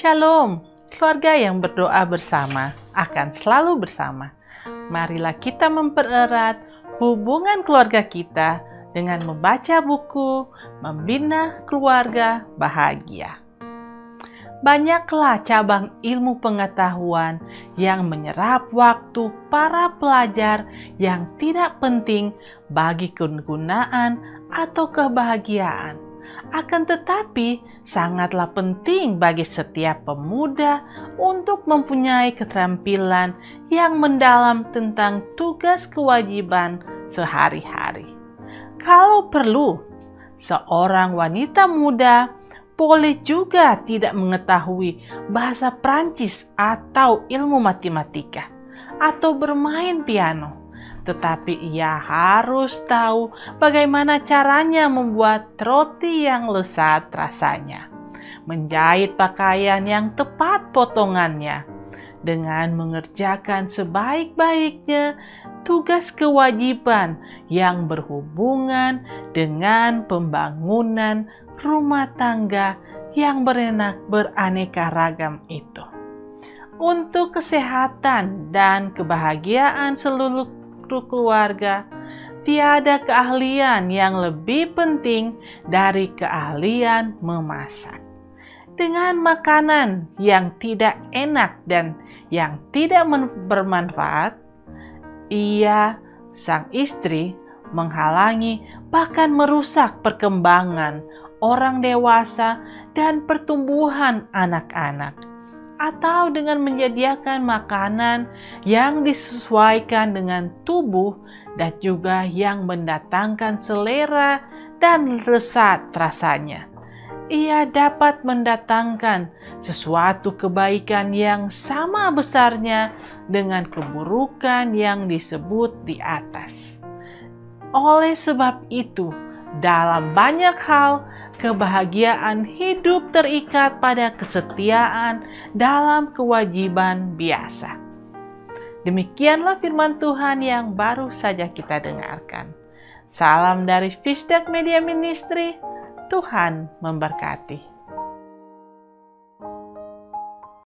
Shalom, keluarga yang berdoa bersama akan selalu bersama. Marilah kita mempererat hubungan keluarga kita dengan membaca buku Membina Keluarga Bahagia. Banyaklah cabang ilmu pengetahuan yang menyerap waktu para pelajar yang tidak penting bagi kegunaan atau kebahagiaan. Akan tetapi, sangatlah penting bagi setiap pemuda untuk mempunyai keterampilan yang mendalam tentang tugas kewajiban sehari-hari. Kalau perlu, seorang wanita muda boleh juga tidak mengetahui bahasa Prancis atau ilmu matematika atau bermain piano, tetapi ia harus tahu bagaimana caranya membuat roti yang lezat rasanya, menjahit pakaian yang tepat potongannya, dengan mengerjakan sebaik-baiknya tugas kewajiban yang berhubungan dengan pembangunan rumah tangga yang berenak beraneka ragam itu. Untuk kesehatan dan kebahagiaan seluruh keluarga, tiada keahlian yang lebih penting dari keahlian memasak. Dengan makanan yang tidak enak dan yang tidak bermanfaat, ia, sang istri, menghalangi bahkan merusak perkembangan orang dewasa, dan pertumbuhan anak-anak, atau dengan menyediakan makanan yang disesuaikan dengan tubuh dan juga yang mendatangkan selera dan lesat rasanya. Ia dapat mendatangkan sesuatu kebaikan yang sama besarnya dengan keburukan yang disebut di atas. Oleh sebab itu, dalam banyak hal, kebahagiaan hidup terikat pada kesetiaan dalam kewajiban biasa. Demikianlah firman Tuhan yang baru saja kita dengarkan. Salam dari Fishdeck Media Ministry. Tuhan memberkati.